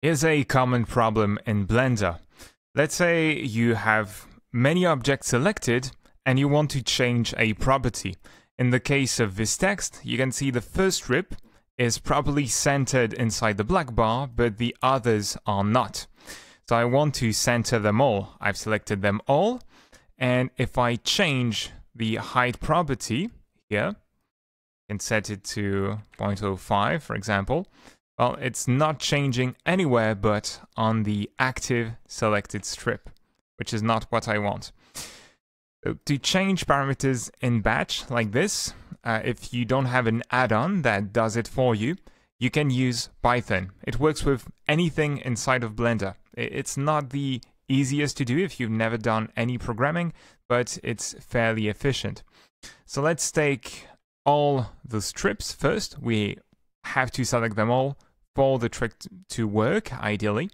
Here's a common problem in Blender. Let's say you have many objects selected and you want to change a property. In the case of this text, you can see the first strip is properly centered inside the black bar, but the others are not. So I want to center them all. I've selected them all. And if I change the height property here, and set it to 0.05, for example, well, it's not changing anywhere but on the active selected strip, which is not what I want. So to change parameters in batch like this, uh, if you don't have an add-on that does it for you, you can use Python. It works with anything inside of Blender. It's not the easiest to do if you've never done any programming, but it's fairly efficient. So let's take all the strips first. We have to select them all for the trick to work, ideally.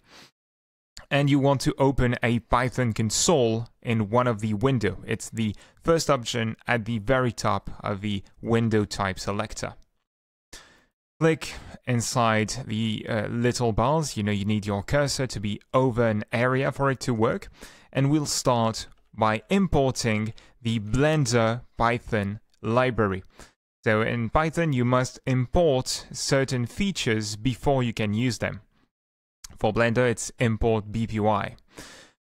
And you want to open a Python console in one of the window. It's the first option at the very top of the window type selector. Click inside the uh, little bars. You know you need your cursor to be over an area for it to work. And we'll start by importing the Blender Python library. So in Python, you must import certain features before you can use them. For Blender, it's import BPY.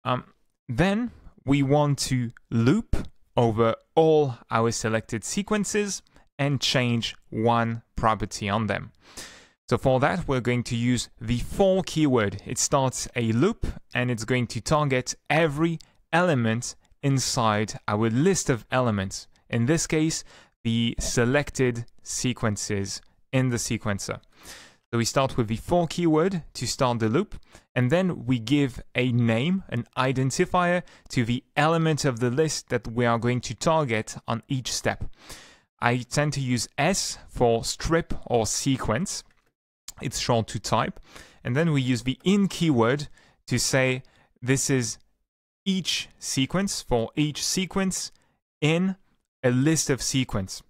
Um, then we want to loop over all our selected sequences and change one property on them. So for that, we're going to use the for keyword. It starts a loop and it's going to target every element inside our list of elements. In this case, the selected sequences in the sequencer. So we start with the for keyword to start the loop, and then we give a name, an identifier, to the element of the list that we are going to target on each step. I tend to use S for strip or sequence. It's short to type. And then we use the in keyword to say this is each sequence for each sequence in a list of sequence.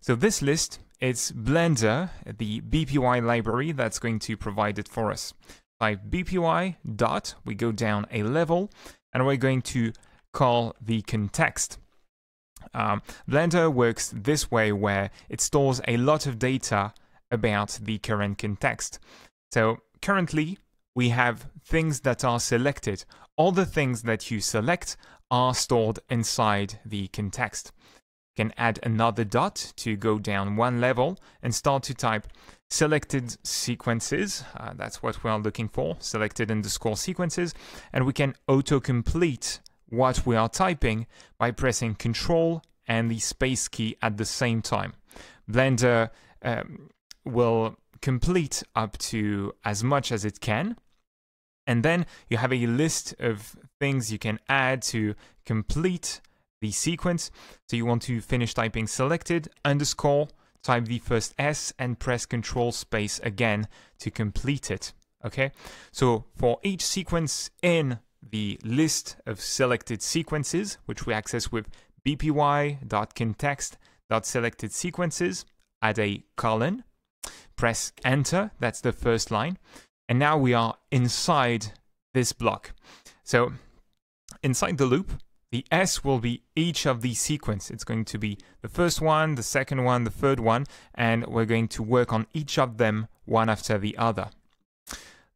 So this list is Blender, the BPY library that's going to provide it for us. By BPY dot, we go down a level, and we're going to call the context. Um, Blender works this way where it stores a lot of data about the current context. So currently, we have things that are selected. All the things that you select are stored inside the context can add another dot to go down one level and start to type selected sequences. Uh, that's what we are looking for, selected underscore sequences. And we can autocomplete what we are typing by pressing Control and the space key at the same time. Blender um, will complete up to as much as it can. And then you have a list of things you can add to complete the sequence. So you want to finish typing selected underscore, type the first S and press control space again to complete it. Okay, so for each sequence in the list of selected sequences, which we access with bpy.context.selected sequences, add a colon, press enter, that's the first line, and now we are inside this block. So inside the loop, the S will be each of these sequence. It's going to be the first one, the second one, the third one, and we're going to work on each of them one after the other.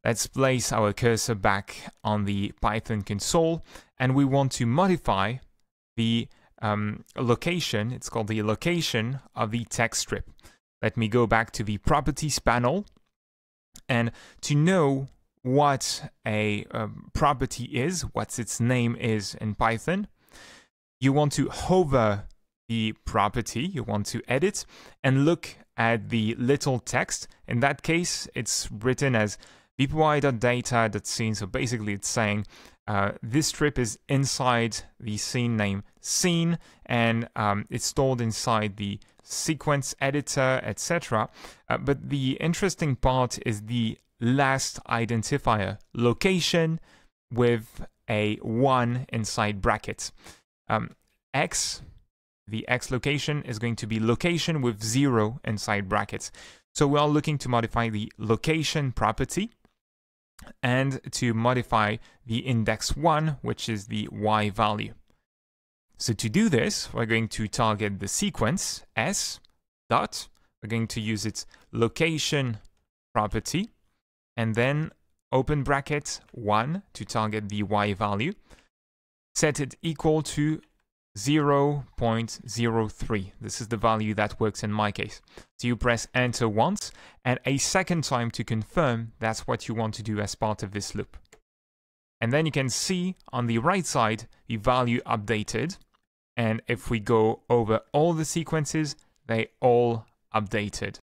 Let's place our cursor back on the Python console, and we want to modify the um, location, it's called the location of the text strip. Let me go back to the properties panel, and to know what a um, property is, what its name is in Python. You want to hover the property you want to edit and look at the little text. In that case, it's written as bpy.data.scene. So basically, it's saying uh, this strip is inside the scene name scene and um, it's stored inside the sequence editor, etc. Uh, but the interesting part is the last identifier, location with a 1 inside brackets. Um, X, the X location is going to be location with 0 inside brackets. So we are looking to modify the location property. and to modify the index 1, which is the y value. So to do this, we're going to target the sequence s dot. We're going to use its location property and then open bracket 1 to target the y value. Set it equal to 0.03. This is the value that works in my case. So you press enter once and a second time to confirm that's what you want to do as part of this loop. And then you can see on the right side the value updated. And if we go over all the sequences, they all updated.